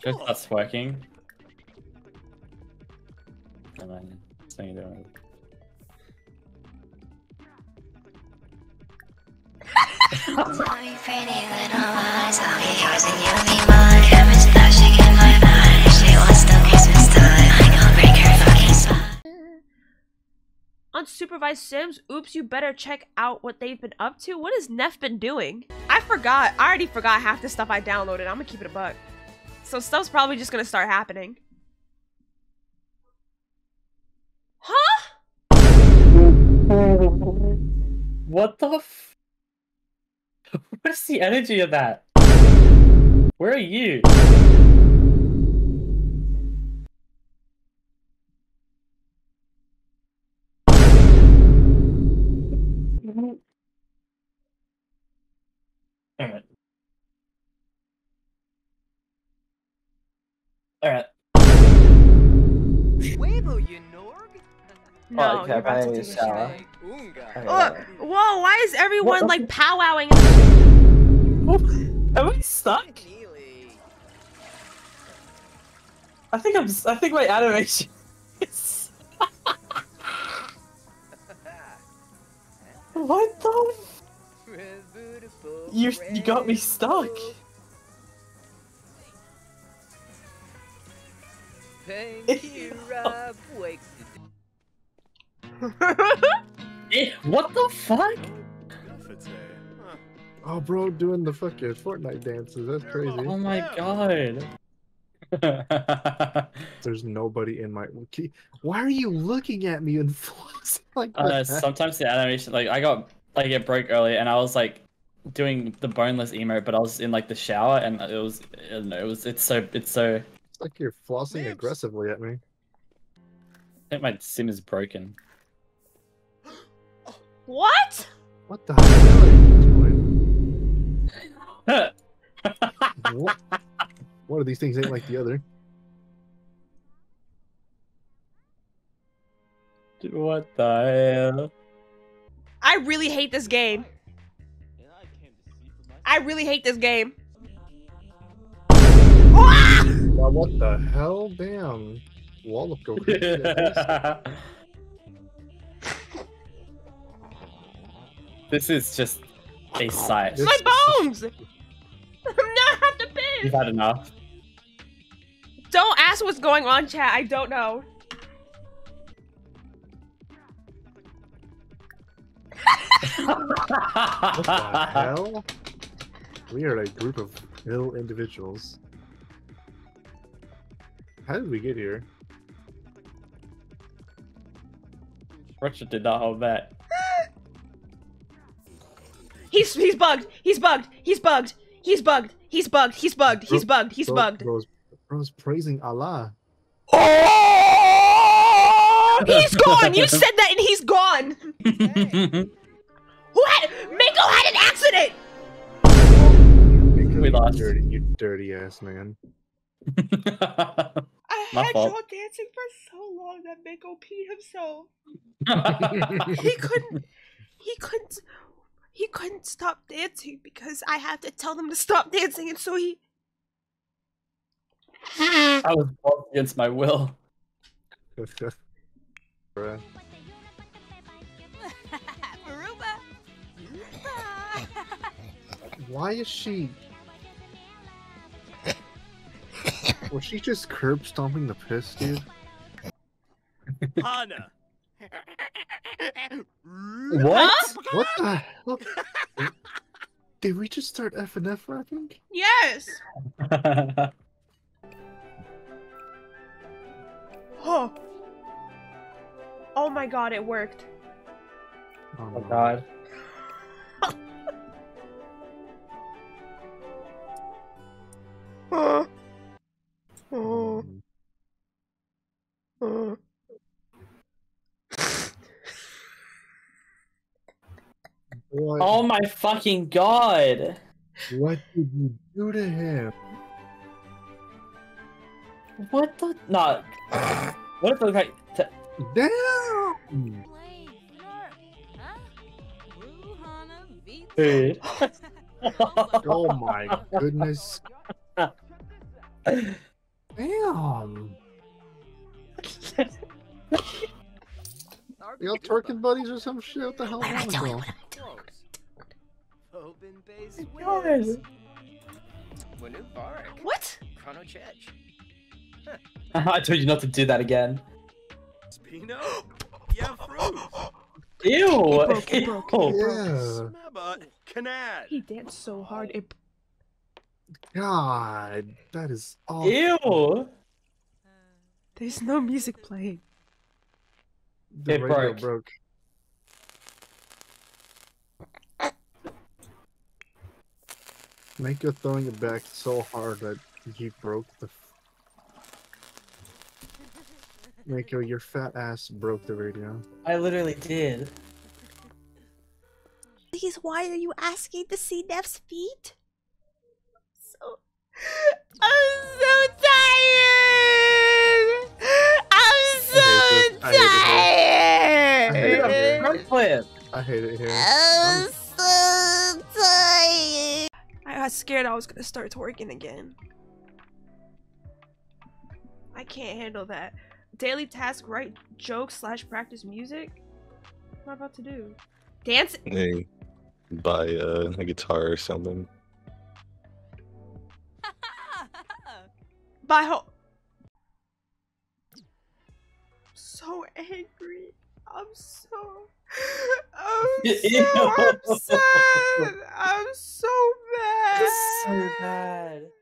Because that's working. And then saying that. Tell me pretty little lies, I'll be yours and you'll be mine. Camera's flashing in my mind. She wants the Christmas time. I gon' break her fucking spine. Unsupervised Sims, oops, you better check out what they've been up to. What has Neff been doing? I forgot. I already forgot half the stuff I downloaded. I'm gonna keep it a buck. So stuff's probably just gonna start happening. Huh? What the f- the energy of that? Where are you? Alright. Huevo, you Norg? Oh, no, okay, you're about to bye, take a shower. shit. Unga. Oh, whoa, why is everyone What? like powwowing? Am I stuck? I think I'm. I think my animation is. what the? You- you got me stuck. Thank you, Rob. Wakes Eh, what the fuck? Oh, bro, doing the fucking Fortnite dances. That's crazy. Oh my god. There's nobody in my. Key- Why are you looking at me and flexing like uh, sometimes the animation, like I got, like it broke earlier, and I was like doing the boneless emote, but I was in like the shower, and it was, I don't know, it was, it's so, it's so. It's like you're flossing aggressively at me. I think my sim is broken. what? What the hell are you doing? What? One of these things ain't like the other. what the hell? I really hate this game. I really hate this game. Wow, what the hell? Damn. Wallop go crazy. this is just a sight. This- My bones! I'm not have to You've had enough. Don't ask what's going on, chat. I don't know. What the hell? We are a group of ill individuals. How did we get here? Richard did not hold back. He's he's bugged. He's bugged. He's bugged. He's bugged. He's bugged. He's bugged. He's Bro- bugged. He's Bro- bugged. Bro's, bro's praising Allah. Oh! He's gone. You said that, and he's gone. Who had? Mako had an accident. Because We you lost. Dirty, you dirty ass man. I My had fault. Joe dancing for so long that Mako peed himself. He couldn't. He couldn't. He couldn't stop dancing because I had to tell them to stop dancing, and so he. I was forced against my will. Bruh. Why is she? Was she just curb stomping the piss, dude? Hana. What? What the hell? Did we just start F and F rapping? Yes. Oh. Oh my god, it worked. Oh, oh no. god. Oh. Oh. Oh. What, Oh my fucking god. what did you do to him? What the? No. What if it looked? T- Damn! Dude. Oh my goodness. Damn. Y'all twerking buddies or some shit? What the hell? Base God. wins. Manu Barak. What? Chrono Chech. I told you not to do that again. Spino. Yeah, fruit. Ew. broke, he broke, he Ew. Yeah. Canad. He danced so hard. It God, that is awful. Ew. there's no music playing. The It radio broke. broke. Make you throwing it back so hard that he broke the. f- Mako, your fat ass broke the radio. I literally did. Please, why are you asking to see Neff's feet? So, I'm so tired. I'm so I hate this. I hate it here. tired. I hate it here. I'm so tired. I got scared I was gonna start twerking again. I can't handle that. Daily task: write jokes slash practice music. What am I about to do? Dance? Hey, buy uh, a guitar or something. By ho. So angry. I'm so. I'm so upset. I'm so mad. So bad.